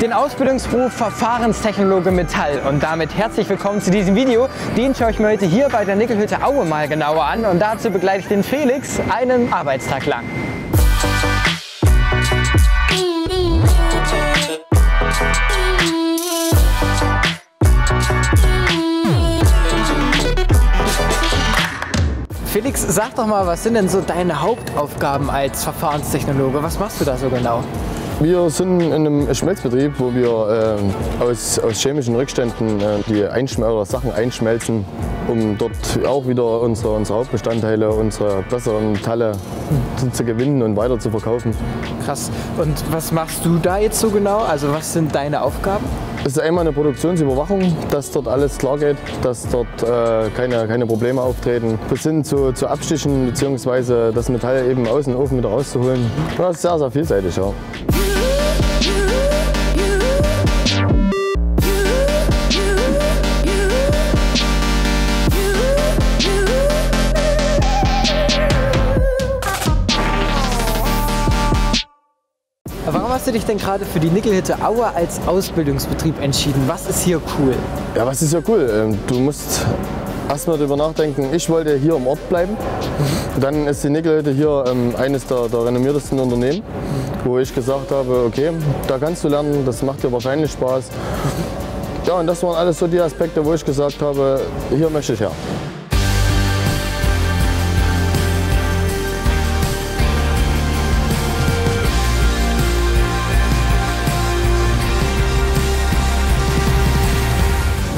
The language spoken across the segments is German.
den Ausbildungsberuf Verfahrenstechnologe Metall. Und damit herzlich willkommen zu diesem Video. Den schaue ich mir heute hier bei der Nickelhütte Aue mal genauer an und dazu begleite ich den Felix einen Arbeitstag lang. Felix, sag doch mal, was sind denn so deine Hauptaufgaben als Verfahrenstechnologe? Was machst du da so genau? Wir sind in einem Schmelzbetrieb, wo wir äh, aus, aus, chemischen Rückständen äh, die Einschm oder Sachen einschmelzen, um dort auch wieder unsere, unsere Hauptbestandteile, unsere besseren Metalle zu, zu, gewinnen und weiter zu verkaufen. Krass. Und was machst du da jetzt so genau? Also was sind deine Aufgaben? Es ist einmal eine Produktionsüberwachung, dass dort alles klar geht, dass dort äh, keine, keine Probleme auftreten. Bis hin zu, zu Abstichen bzw. das Metall eben aus dem Ofen wieder rauszuholen. Das ist sehr, sehr vielseitig. Ja. Warum hast du dich denn gerade für die Nickelhütte Aue als Ausbildungsbetrieb entschieden? Was ist hier cool? Ja, was ist hier cool? Ähm, du musst erstmal darüber nachdenken, ich wollte hier im Ort bleiben. Dann ist die Nickelhütte hier ähm, eines der, der renommiertesten Unternehmen, wo ich gesagt habe, okay, da kannst du lernen, das macht dir wahrscheinlich Spaß. Ja, und das waren alles so die Aspekte, wo ich gesagt habe, hier möchte ich her.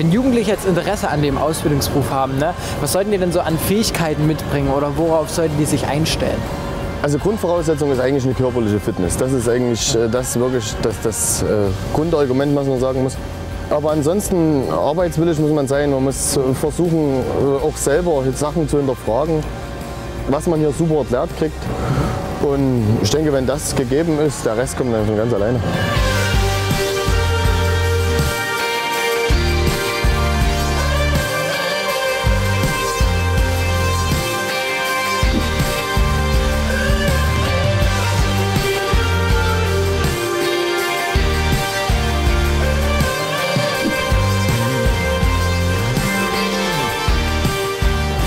Wenn Jugendliche jetzt Interesse an dem Ausbildungsberuf haben, ne, was sollten die denn so an Fähigkeiten mitbringen oder worauf sollten die sich einstellen? Also Grundvoraussetzung ist eigentlich eine körperliche Fitness. Das ist eigentlich äh, das wirklich das, das äh, Grundargument, was man sagen muss. Aber ansonsten arbeitswillig muss man sein. Man muss versuchen, äh, auch selber Sachen zu hinterfragen, was man hier super erklärt kriegt. Und ich denke, wenn das gegeben ist, der Rest kommt dann von ganz alleine.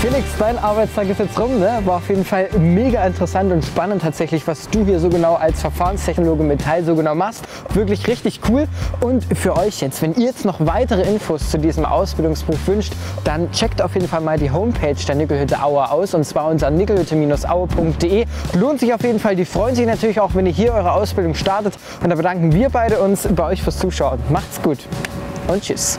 Felix, dein Arbeitstag ist jetzt rum. Ne? War auf jeden Fall mega interessant und spannend tatsächlich, was du hier so genau als Verfahrenstechnologe Metall so genau machst. Wirklich richtig cool. Und für euch jetzt, wenn ihr jetzt noch weitere Infos zu diesem Ausbildungsberuf wünscht, dann checkt auf jeden Fall mal die Homepage der Nickelhütte Aue aus und zwar unter nickelhütte-aue.de. Lohnt sich auf jeden Fall. Die freuen sich natürlich auch, wenn ihr hier eure Ausbildung startet. Und da bedanken wir beide uns bei euch fürs Zuschauen. Macht's gut und tschüss.